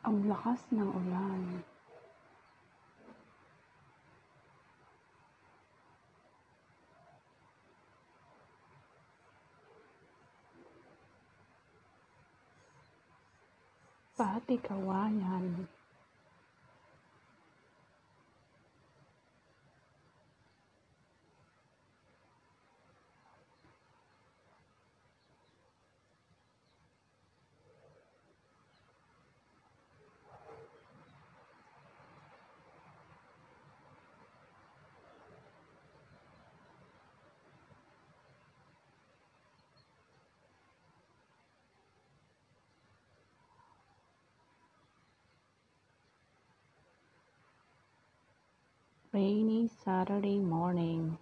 Ang lakas ng ulan. Pati kawayan. Rainy Saturday morning.